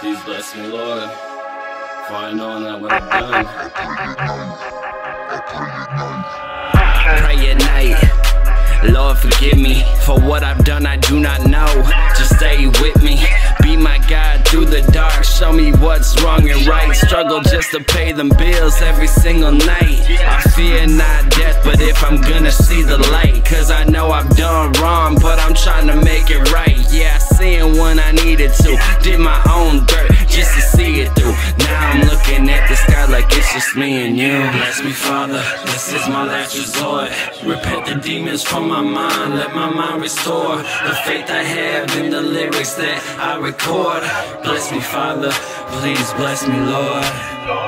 Please bless me, Lord, for I know not what I've done. Pray at night. Lord, forgive me for what I've done, I do not know. Just stay with me, be my guide through the dark. Show me what's wrong and right. Struggle just to pay them bills every single night. I fear not death, but if I'm gonna see the I'm trying to make it right. Yeah, I seen when I needed to, did my own dirt just to see it through. Now I'm looking at the sky like it's just me and you. Bless me, Father, this is my last resort. Repent the demons from my mind, let my mind restore the faith I have in the lyrics that I record. Bless me, Father, please bless me, Lord.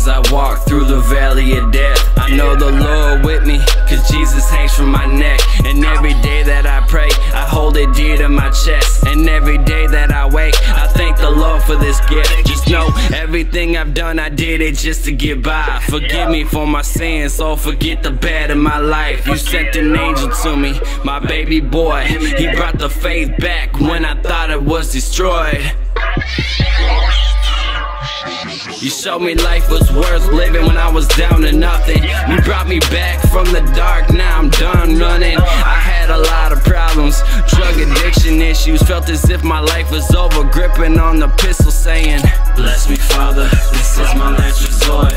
As I walk through the valley of death, I know the Lord with me, cause Jesus hangs from my neck. And every day that I pray, I hold it dear to my chest. And every day that I wake, I thank the Lord for this gift. Just know everything I've done, I did it just to get by. Forgive me for my sins, so forget the bad in my life. You sent an angel to me, my baby boy. He brought the faith back when I thought it was destroyed. You showed me life was worth living when I was down to nothing. You brought me back from the dark, now I'm done running. I had a lot of problems, drug addiction issues. Felt as if my life was over, gripping on the pistol, saying, Bless me, Father, this is my last resort.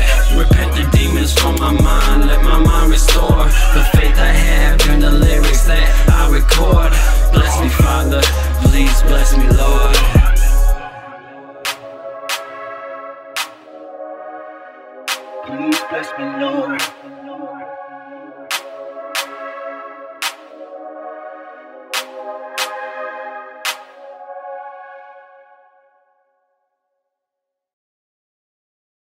Please bless me, Lord.